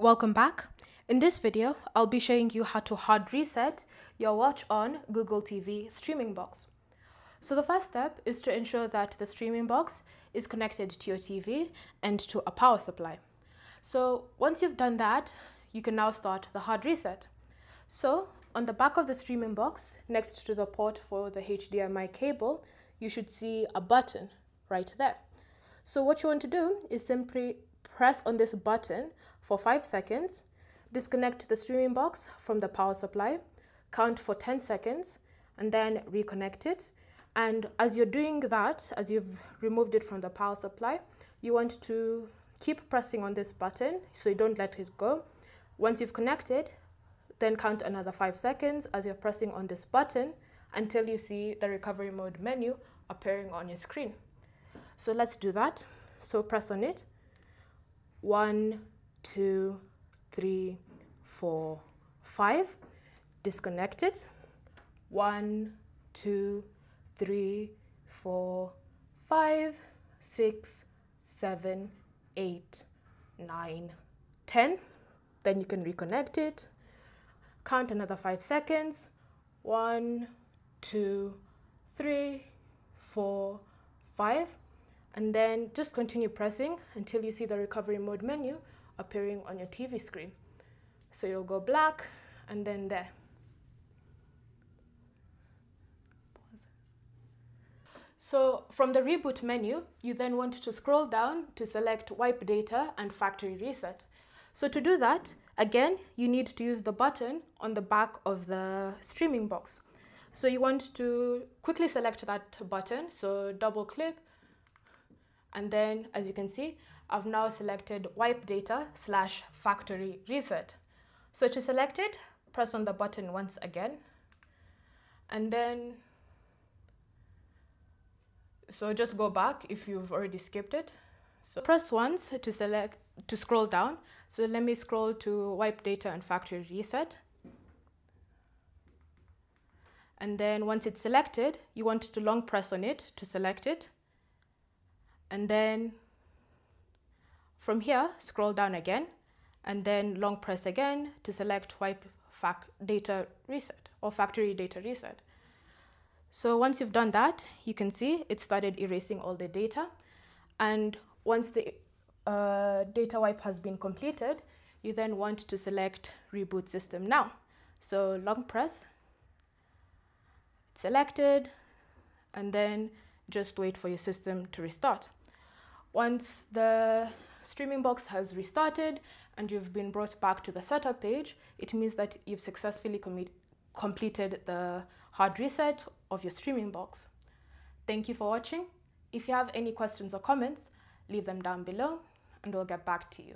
Welcome back. In this video, I'll be showing you how to hard reset your Watch Onn Google TV streaming box. So the first step is to ensure that the streaming box is connected to your TV and to a power supply. So once you've done that, you can now start the hard reset. So on the back of the streaming box, next to the port for the HDMI cable, you should see a button right there. So what you want to do is simply press on this button for 5 seconds, disconnect the streaming box from the power supply, count for 10 seconds, and then reconnect it. And as you're doing that, as you've removed it from the power supply, you want to keep pressing on this button so you don't let it go. Once you've connected, then count another 5 seconds as you're pressing on this button until you see the recovery mode menu appearing on your screen. So let's do that. So press on it. One, two, three, four, five. Disconnect it. One, two, three, four, five, six, seven, eight, nine, ten. Then you can reconnect it. Count another five seconds. One, two, three, four, five and then just continue pressing until you see the recovery mode menu appearing on your TV screen. So you'll go black and then there. So from the reboot menu, you then want to scroll down to select wipe data and factory reset. So to do that, again, you need to use the button on the back of the streaming box. So you want to quickly select that button. So double click, and then as you can see, I've now selected wipe data slash factory reset. So to select it, press on the button once again. And then, so just go back if you've already skipped it. So press once to select, to scroll down. So let me scroll to wipe data and factory reset. And then once it's selected, you want to long press on it to select it. And then from here, scroll down again and then long press again to select wipe data reset or factory data reset. So once you've done that, you can see it started erasing all the data. And once the uh, data wipe has been completed, you then want to select reboot system now. So long press, selected, and then just wait for your system to restart. Once the streaming box has restarted and you've been brought back to the setup page, it means that you've successfully completed the hard reset of your streaming box. Thank you for watching. If you have any questions or comments, leave them down below and we'll get back to you.